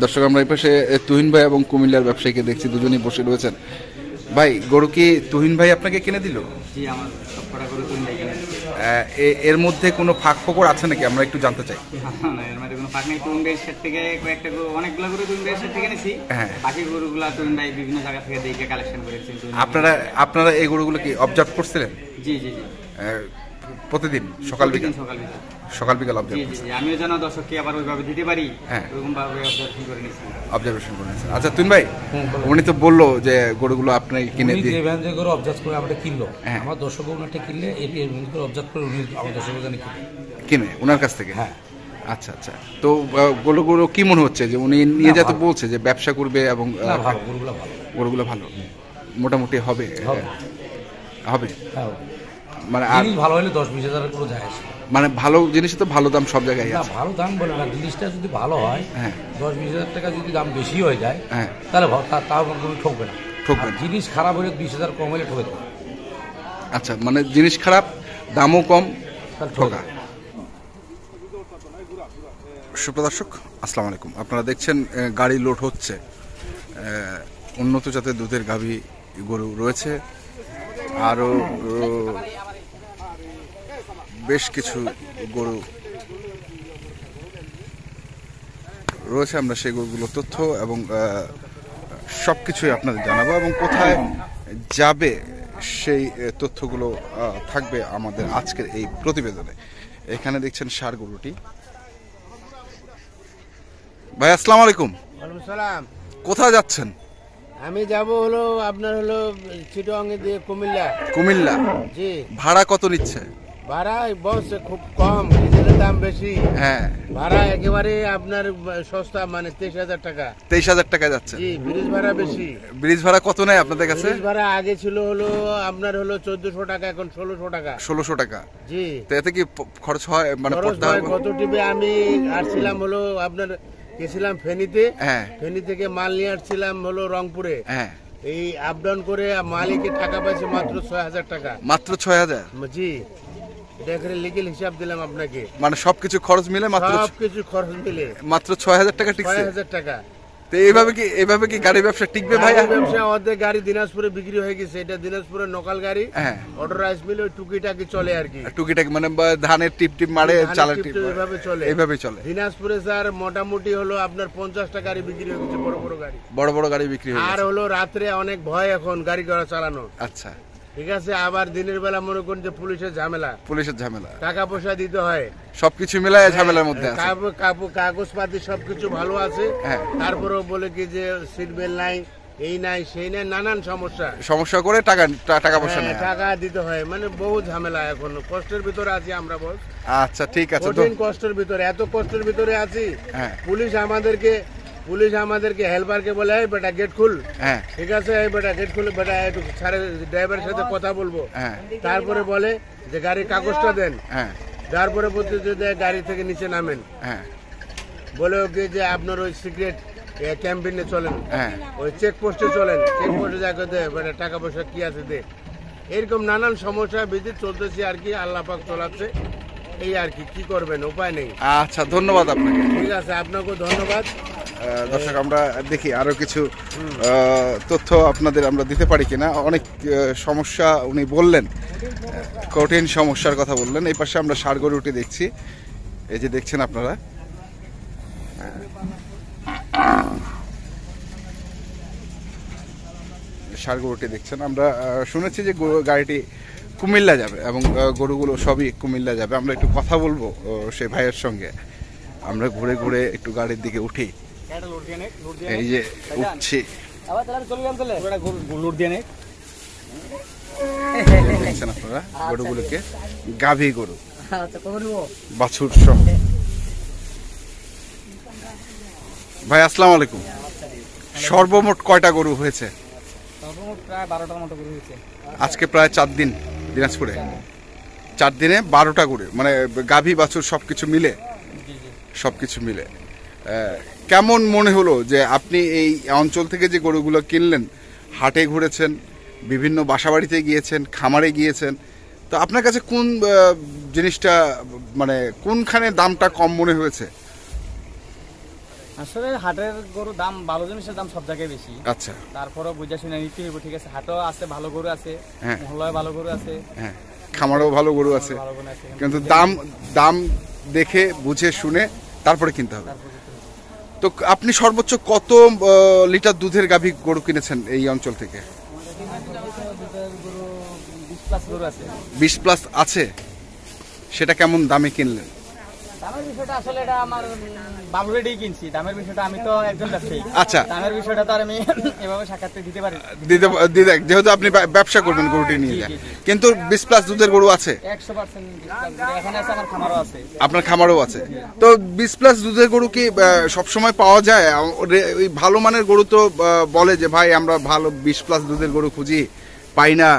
দর্শক আমরা এই পাশে তুহিন ভাই এবং কুমিল্লার ব্যবসায়ীকে দেখছি দুজনেই বসে রয়েছেন। ভাই গরু কি তুহিন ভাই আপনাকে কিনে দিল? এর মধ্যে কোনো ফাঁক ফোকর আছে নাকি? আমরা একটু জানতে চাই। না এর মধ্যে কোনো ফাঁক নেই। ভাইয়ের থেকে কয়েকটা গরু অনেকগুলো গরু ভাইয়ের থেকে হ্যাঁ। বাকি গরুগুলো ভাই বিভিন্ন জায়গা থেকে দেখে কালেকশন করেছেন আপনারা আপনারা এই গরুগুলো কি অবজার্ভ করছিলেন? জি জি জি। প্রতিদিন সকাল বিকাল। সকাল বিকাল। সকাল বিকাল জি অবজার্ভ জি। জি আমিও যেন দর্শককে আবার ওইভাবে দিতে পারি হ্যাঁ। ওরকম ভাবে অবজারভেশন করে নিয়েছি অবজারভেশন করেছেন আচ্ছা তুহিন ভাই উনি তো বলল যে গরুগুলো আপনি কিনে দিয়ে যে ভ্যান যে করে অবজার্ভ করে আমাদের কিনলো। হ্যাঁ। আমার দর্শক ওনারটা কিনলে এই এই ভ্যান করে অবজার্ভ করে উনি আমার দর্শক কিনে। ওনার কাছ থেকে? হ্যাঁ। আচ্ছা আচ্ছা। তো গরুগুলো কি মনে হচ্ছে যে উনি নিয়ে যেতে বলছে যে ব্যবসা করবে এবং গরুগুলো ভালো। গরুগুলো ভালো। মোটামুটি হবে। হবে। হবে। হ্যাঁ মানে আর জিনিস ভালো হলে দশ বিশ হাজারের কোনো যায় আসে মানে ভালো জিনিস তো ভালো দাম সব জায়গায় না আছে। ভালো দাম বলে না জিনিসটা যদি ভালো হয় হ্যাঁ। দশ বিশ হাজার টাকা যদি দাম বেশি হয়ে যায় হ্যাঁ। তাহলে তা- তাও কোনো ঠকবে না। ঠকবে জিনিস খারাপ হলে বিশ হাজার কম হলে ঠকে আচ্ছা মানে জিনিস খারাপ দামও কম ঠকা সুপ্রদর্শক আসসালামু আলাইকুম। আপনারা দেখছেন গাড়ি লোড হচ্ছে। উন্নত জাতের দুধের গাভী গরু রয়েছে। আরও বেশ কিছু গরু রয়েছে। আমরা সেই গরুগুলোর তথ্য এবং সব কিছুই আপনাদের জানাব এবং কোথায় যাবে সেই তথ্যগুলো থাকবে আমাদের আজকের এই প্রতিবেদনে। এখানে দেখছেন সার গরুটি। ভাই আসসালাম আলাইকুম। সালাম। কোথায় যাচ্ছেন? আমি যাব হলো আপনার হলো চিটংয়ে দিয়ে কুমিল্লা। কুমিল্লা। জি। ভাড়া কত নিচ্ছে? ভাড়া বস খুব কম ডিজেলের দাম বেশি। হ্যাঁ। ভাড়া একেবারে আপনার সস্তা মানে তেইশ হাজার টাকা। তেইশ হাজার টাকা যাচ্ছে। জি ব্রিজ ভাড়া বেশি। ব্রিজ ভাড়া কত নেয় আপনাদের কাছে? ব্রিজ ভাড়া আগে ছিল হলো আপনার হলো চোদ্দশো টাকা এখন ষোলোশো টাকা। ষোলোশো টাকা। জি। তো এতে কি খরচ হয় মানে পড়তে হয় কত টিপে? আমি আসছিলাম হলো আপনার গেছিলাম ফেনীতে। হ্যাঁ। ফেনী থেকে মাল নিয়ে আসছিলাম হলো রংপুরে। হ্যাঁ। এই আপ ডাউন করে মালিকের টাকা পাইছে মাত্র ছয় হাজার টাকা। মাত্র ছয় হাজার? জি। এটা লিগেল হিসাব দিলাম আপনাকে। মানে সবকিছু খরচ মিলে মাত্র সব কিছু খরচ মিলে। মাত্র ছয় হাজার টাকা ছয় টিকছে। হাজার টাকা। তো এইভাবে কি এইভাবে কি গাড়ি ব্যবসা টিকবে ব্যবসা অর্ধেক গাড়ি দিনাজপুরে বিক্রি হয়ে গেছে। এটা দিনাজপুরের নকাল গাড়ি। হ্যাঁ। অটো রাইস মিল টুকিটাকি চলে আর কি। টুকিটাকি মানে ধানের টিপ টিপ মারে চালের টিপ এভাবে চলে। এইভাবে চলে। দিনাজপুরে স্যার মোটামুটি হলো আপনার পঞ্চাশটা গাড়ি বিক্রি হয়ে গেছে বড় বড় গাড়ি। বড় বড় গাড়ি বিক্রি হয়ে আর হলো রাত্রে অনেক ভয় এখন গাড়ি ঘোড়া চালানো। আচ্ছা। ঠিক আছে আবার দিনের বেলা মনে করুন যে পুলিশের ঝামেলা। পুলিশের ঝামেলা। টাকা পয়সা দিতে হয়। সবকিছু মিলায় ঝামেলার মধ্যে কাগজপাতি সবকিছু ভালো আছে। হ্যাঁ। তারপরেও বলে কি যে সিট বেল্ট নাই এই নাই সেই নাই নানান সমস্যা। সমস্যা করে টাকা টাকা পয়সা হ্যাঁ, টাকা দিতে হয় মানে বহু ঝামেলা এখন। কষ্টের ভিতরে আছি আমরা বস। আচ্ছা ঠিক আছে কঠিন কষ্টের ভিতরে এত কষ্টের ভিতরে আছি। হ্যাঁ। পুলিশ আমাদেরকে পুলিশ আমাদেরকে হেল্পারকে বলে এই বেটা গেট খুল। হ্যাঁ। ঠিক আছে এই বেটা গেট খুলে বেটা একটু সারে ড্রাইভারের সাথে কথা বলব। হ্যাঁ। তারপরে বলে যে গাড়ির কাগজটা দেন। হ্যাঁ। তারপরে বলতে যে গাড়ি থেকে নিচে নামেন। হ্যাঁ। বলে ওকে যে আপনার ওই সিক্রেট ক্যাম্পেইনে চলেন। হ্যাঁ। ওই চেক পোস্টে চলেন। চেক পোস্টে যাকে দে মানে টাকা পয়সা কি আছে দে। এরকম নানান সমস্যা বিধি চলতেছে আর কি আল্লাহ পাক চলাচ্ছে। এই আর কি কি করবেন? উপায় নেই। আচ্ছা ধন্যবাদ আপনাকে। ঠিক আছে আপনাকেও ধন্যবাদ। দর্শক, আমরা দেখি আরও কিছু তথ্য আপনাদের আমরা দিতে পারি কিনা। অনেক সমস্যা উনি বললেন কঠিন সমস্যার কথা বললেন। এই পাশে আমরা সার গরুটি দেখছি। এই যে দেখছেন আপনারা। সার গরুটি দেখছেন। আমরা শুনেছি যে গাড়িটি কুমিল্লা যাবে এবং গরুগুলো সবই কুমিল্লা যাবে। আমরা একটু কথা বলব সেই ভাইয়ের সঙ্গে। আমরা ঘুরে ঘুরে একটু গাড়ির দিকে উঠি। এই যে উঠছি। দেখছেন আপনারা গরুগুলোকে? গাভী গরু। বাছুর সহ। ভাই আসসালামু আলাইকুম। সর্বমোট কয়টা গরু হয়েছে? সর্বমোট প্রায় বারোটার মতো গরু হয়েছে। আজকে প্রায় চার দিন দিনাজপুরে। চার দিনে বারোটা গরু মানে গাভী বাছুর সবকিছু মিলে? সবকিছু মিলে। কেমন মনে হলো যে আপনি এই অঞ্চল থেকে যে গরুগুলো কিনলেন হাটে ঘুরেছেন বিভিন্ন বাসাবাড়িতে গিয়েছেন খামারে গিয়েছেন তো আপনার কাছে কোন জিনিসটা মানে কোনখানে দামটা কম মনে হয়েছে? আসলে হাটের গরু দাম ভালো জিনিসের দাম সব জায়গায় বেশি। আচ্ছা। তারপরও বুঝা শুনে নিতে হইব ঠিক আছে? হাটও আছে ভালো গরু আছে হ্যাঁ। মহল্লায় ভালো গরু আছে। হ্যাঁ। খামারেও ভালো গরু আছে। কিন্তু দাম দাম দেখে বুঝে শুনে তারপরে কিনতে হবে। তো আপনি সর্বোচ্চ কত লিটার দুধের গাভী গরু কিনেছেন এই অঞ্চল থেকে? বিশ প্লাস আছে। সেটা কেমন দামে কিনলেন? দামের বিষয়টা আসলে এটা আমার বাবু কিনছি। দামের বিষয়টা আমি তো একজন ব্যবসায়ী। আচ্ছা। দামের বিষয়টা তো আর আমি এভাবে সাক্ষাৎ দিতে পারি দিতে দিতে যেহেতু আপনি ব্যবসা করবেন গরুটি নিয়ে যায়। কিন্তু বিশ প্লাস দুধের গরু আছে? একশো পার্সেন্ট এখানে আছে আমার খামারও আছে। আপনার খামারও আছে। তো বিশ প্লাস দুধের গরু কি সব সময় পাওয়া যায়? ওই ভালো মানের গরু তো বলে যে ভাই আমরা ভালো বিশ প্লাস দুধের গরু খুঁজি পাই না।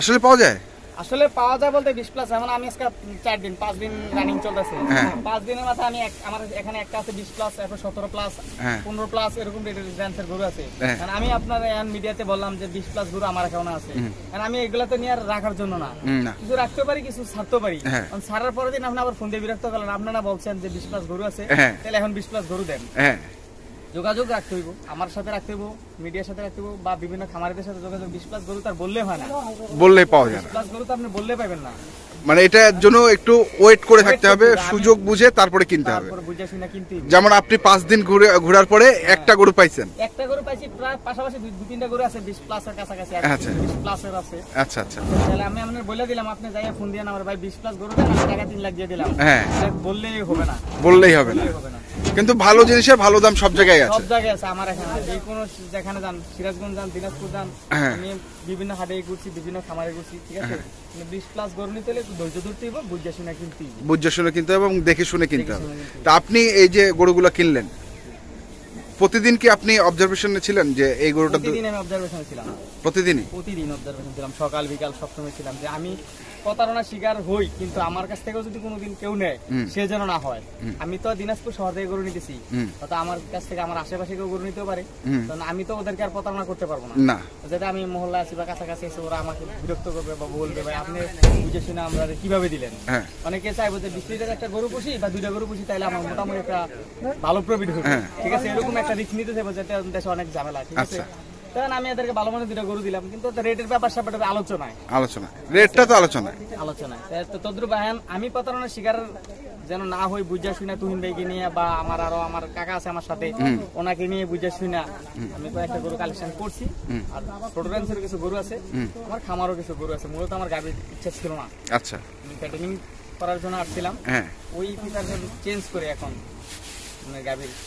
আসলে পাওয়া যায়? আসলে পাওয়া যায় বলতে বিশ প্লাস এখন আমি আজকে চার দিন পাঁচ দিন রানিং চলতেছে হ্যাঁ। পাঁচ দিনের মাথায় আমি আমার এখানে একটা আছে বিশ প্লাস এরপর সতেরো প্লাস হ্যাঁ। পনেরো প্লাস এরকম রেঞ্জের গরু আছে হ্যাঁ। কারণ আমি আপনার মিডিয়াতে বললাম যে বিশ প্লাস গরু আমার এখানে আছে কারণ আমি এগুলা তো নিয়ে রাখার জন্য না কিছু রাখতে পারি কিছু ছাড়তে পারি হ্যাঁ। কারণ ছাড়ার পরের দিন আপনি আবার ফোন দিয়ে বিরক্ত করলেন আপনারা বলছেন যে বিশ প্লাস গরু আছে হ্যাঁ। তাহলে এখন বিশ প্লাস গরু দেন হ্যাঁ যোগাযোগ রাখতে হইব আমার সাথে রাখতে হইব মিডিয়ার সাথে রাখতে হইব বা বিভিন্ন খামারিদের সাথে যোগাযোগ। বিশ প্লাস গরু তার বললে হয় না। বললেই পাওয়া যায় না। প্লাস গরু তো আপনি বললে পাবেন না। মানে এটার জন্য একটু ওয়েট করে থাকতে হবে সুযোগ বুঝে তারপরে কিনতে হবে। যেমন আপনি পাঁচ দিন ঘুরে ঘোরার পরে একটা গরু পাইছেন। একটা গরু পাইছি প্রায় পাশাপাশি দুই তিনটা গরু আছে বিশ প্লাসের কাছাকাছি আচ্ছা। বিশ প্লাসের আছে। আচ্ছা আচ্ছা। তাহলে আমি আপনার বলে দিলাম আপনি যাই ফোন দিয়ে আমার ভাই বিশ প্লাস গরু টাকা তিন লাখ দিয়ে দিলাম। হ্যাঁ। বললেই হবে না। বললেই হবে না। কিন্তু ভালো জিনিসের ভালো দাম সব জায়গায় আছে। সব জায়গায় আছে আমার এখানে যে কোনো যেখানে যান সিরাজগঞ্জ যান দিনাজপুর যান হ্যাঁ। আমি বিভিন্ন হাটে ঘুরছি বিভিন্ন খামারে ঘুরছি ঠিক আছে? কিন্তু বিশ প্লাস গরু নিতে হলে একটু ধৈর্য ধরতে হইব বুঝে শুনে কিনতে। বুঝে শুনে কিনতে হবে এবং দেখে শুনে কিনতে হবে। তা আপনি এই যে গরুগুলো কিনলেন প্রতিদিন কি আপনি অবজারভেশনে ছিলেন যে এই গরুটা প্রতিদিন আমি অবজারভেশনে ছিলাম। প্রতিদিনই? প্রতিদিন অবজারভেশন ছিলাম সকাল বিকাল সবসময় ছিলাম যে আমি প্রতারণার শিকার হই কিন্তু আমার কাছ থেকেও যদি কোনোদিন কেউ নেয় সে যেন না হয়। আমি তো দিনাজপুর শহর থেকে গরু নিতেছি। তো আমার কাছ থেকে আমার আশেপাশে কেউ গরু নিতেও পারে। আমি তো ওদেরকে আর প্রতারণা করতে পারব না। যাতে আমি মহল্লা আছি বা কাছাকাছি এসে ওরা আমাকে বিরক্ত করবে বা বলবে ভাই আপনি বুঝে শুনে আমরা কীভাবে দিলেন? হ্যাঁ। অনেকে চাইব যে বিশ লিটার একটা গরু পুষি বা দুইটা গরু পুষি তাহলে আমার মোটামুটি একটা ভালো প্রফিট হবে। হ্যাঁ। ঠিক আছে? এরকম একটা রিস্ক নিতে চাইব যেটা দেশে অনেক ঝামেলা ঠিক আছে? আচ্ছা। তখন আমি এদেরকে ভালো মনে দুইটা গরু দিলাম কিন্তু রেটের ব্যাপার স্যাপার আলোচনায়। আলোচনা রেটটা তো আলোচনায়। আলোচনায়। তো তদ্রুপ আমি প্রতারণার শিকার যেন না হই বুঝা শুনে তুহিন ভাইকে নিয়ে বা আমার আরও আমার কাকা আছে আমার সাথে ওনাকে নিয়ে বুঝা শুনে আমি কয়েকটা গরু কালেকশন করছি। আর ছোট রেঞ্জের কিছু গরু আছে আমার খামারও কিছু গরু আছে মূলত আমার গাড়ির ইচ্ছা ছিল না। আচ্ছা। আমি প্যাটেনিং করার জন্য আসছিলাম। হ্যাঁ। ওই ফিচার চেঞ্জ করে এখন মানে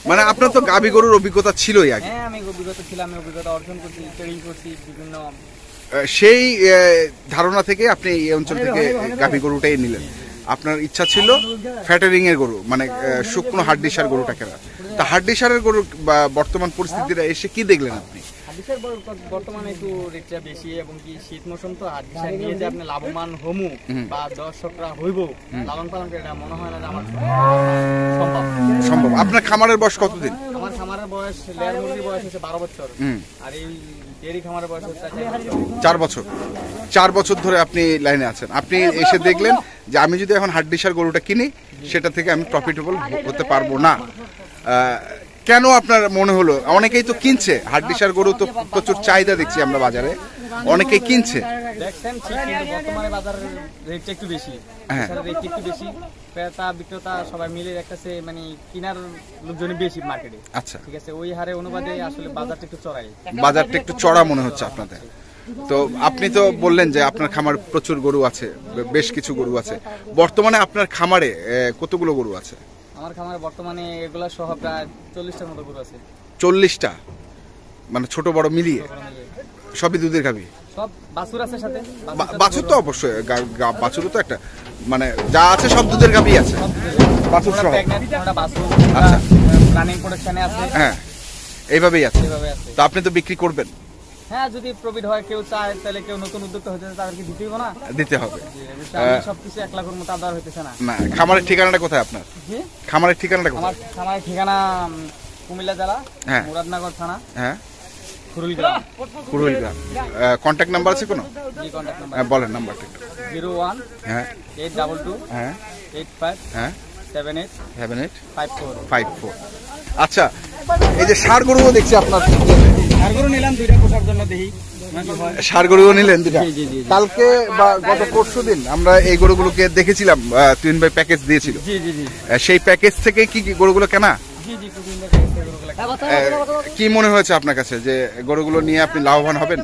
মানে আপনার তো গাবি গরুর অভিজ্ঞতা ছিলই আগে। হ্যাঁ আমি অভিজ্ঞতা ছিলাম আমি অভিজ্ঞতা অর্জন করছি ট্রেনিং করছি বিভিন্ন সেই ধারণা থেকে আপনি এই অঞ্চল থেকে গাভী গরুটাই নিলেন। আপনার ইচ্ছা ছিল ফ্যাটারিং এর গরু মানে শুকনো হাড্ডিসার গরুটা কেনা তা হাড্ডিসারের গরু বা বর্তমান পরিস্থিতিটা এসে কি দেখলেন আপনি? হাদিসের বর্তমানে একটু রেটটা বেশি এবং কি শীত মৌসুম তো হাদিসের নিয়ে যে আপনি লাভবান হমু বা দর্শকরা হইব লালন পালন করে এটা মনে হয় না যে আমার সম্ভব। সম্ভব আপনার খামারের বয়স কতদিন? আমার খামারের বয়স লেয়ার মুরগির বয়স হচ্ছে বারো বছর। আর এই ডেয়ারি খামারের বয়স হচ্ছে চার বছর। চার বছর। ধরে আপনি লাইনে আছেন। আপনি এসে দেখলেন যে আমি যদি এখন হাড্ডিসার গরুটা কিনি সেটা থেকে আমি প্রফিটেবল হতে পারব না। কেন আপনার মনে হলো? অনেকেই তো কিনছে। হাড্ডিসার গরু তো প্রচুর চাহিদা দেখছি আমরা বাজারে। অনেকেই কিনছে। দেখছেন বর্তমানে বাজারের রেটটা একটু বেশি। হ্যাঁ। রেটটা একটু বেশি। ক্রেতা বিক্রেতা সবাই মিলে মানে কেনার লোকজনই বেশি মার্কেটে আচ্ছা। ঠিক আছে ওই হারে অনুবাদে আসলে বাজারটা একটু চড়াই। বাজারটা একটু চড়া মনে হচ্ছে আপনাদের। তো আপনি তো বললেন যে আপনার খামার প্রচুর গরু আছে বেশ কিছু গরু আছে। বর্তমানে আপনার খামারে কতগুলো গরু আছে? আমার খামারে বর্তমানে এগুলা সহ প্রায় চল্লিশটার মতো গরু আছে। চল্লিশটা? মানে ছোট বড় মিলিয়ে? সবই দুধের গাভী? সব বাছুর আছে সাথে। বাছুর তো অবশ্যই বাছুরও তো একটা। মানে যা আছে সব দুধের গাভী আছে। বাছুর সহ? আচ্ছা। রানিং প্রোডাকশনে আছে। হ্যাঁ এইভাবেই আছে। তো আপনি তো বিক্রি করবেন। হ্যাঁ যদি প্রফিট হয় কেউ চায় তাহলে কেউ নতুন উদ্যোক্তা হতে তাদেরকে দিতে হইব না? দিতে হবে। সবকিছু এক লাখের মতো আদার হইতেছে না। না খামারের ঠিকানাটা কোথায় আপনার? খামারের ঠিকানাটা আমার কোথায় খামারের ঠিকানা কুমিল্লা জেলা হ্যাঁ। মুরাদনগর থানা হ্যাঁ। কন্ট্যাক্ট নাম্বার আছে কোনো? হ্যাঁ, বলেন নাম্বারটা জিরো ওয়ান হ্যাঁ। এইট ডাবল টু হ্যাঁ। এইট ফাইভ হ্যাঁ। Seven eight seven eight five four. Five four. আচ্ছা এই যে সার গরুও দেখছি আপনার সার গরুও নিলেন দুটা জি, জি, জি। কালকে বা গত পরশু দিন আমরা এই গরুগুলোকে দেখেছিলাম ভাই প্যাকেজ দিয়েছিল। জি জি জি। আহ, সেই প্যাকেজ থেকে কি কি গরুগুলো কেনা। আহ, কি মনে হয়েছে আপনার কাছে যে গরুগুলো নিয়ে আপনি লাভবান হবেন?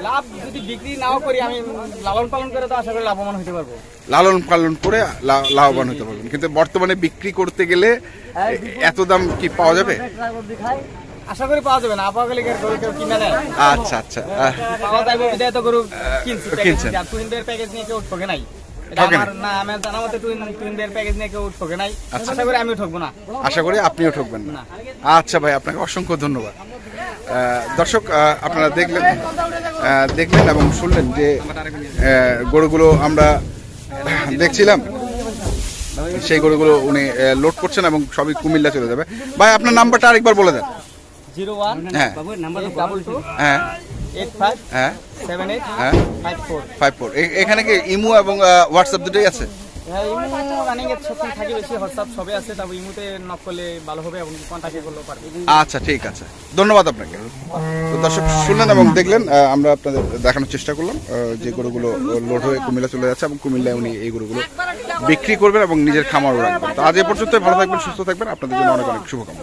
লাভ যদি বিক্রি নাও করি আমি লালন পালন করে তো আশা করি লাভবান হতে পারব। লালন পালন করে লা- লাভবান হতে পারবেন। কিন্তু বর্তমানে বিক্রি করতে গেলে এত দাম কি পাওয়া যাবে? আশা করি পাওয়া যাবে না। পাওয়া গেলে কি আর গরু কেউ কিনে নেয় আচ্ছা আচ্ছা। পাওয়া যাবে বিদায় তো গরু কিনছি। কিনছেন। তুহিনদের প্যাকেজ নিয়ে কেউ ঠকে নাই। আশা করি আমিও ঠকবো না। আশা করি আপনিও ঠকবেন না। আচ্ছা ভাই আপনাকে অসংখ্য ধন্যবাদ। দর্শক আপনারা দেখলেন দেখলেন এবং শুনলেন যে গরুগুলো আমরা দেখছিলাম। সেই গরুগুলো উনি লোড করছেন এবং সবই কুমিল্লা চলে যাবে। ভাই আপনার নাম্বারটা আরেকবার বলে দেন। জিরো ওয়ান হ্যাঁ। ডাবল টু হ্যাঁ। হ্যাঁ। হ্যাঁ। এখানে কি ইমো এবং হোয়াটসঅ্যাপ দুটোই আছে? হ্যাঁ আচ্ছা ঠিক আছে। ধন্যবাদ আপনাকে। দর্শক শুনলেন এবং দেখলেন আমরা আপনাদের দেখানোর চেষ্টা করলাম যে গরুগুলো লোড হয়ে কুমিল্লা চলে যাচ্ছে এবং কুমিল্লায় উনি এই গরুগুলো বিক্রি করবেন এবং নিজের খামারও রাখবেন। তো আজ এ পর্যন্ত ভালো থাকবেন সুস্থ থাকবেন। আপনাদের জন্য অনেক অনেক শুভকামনা।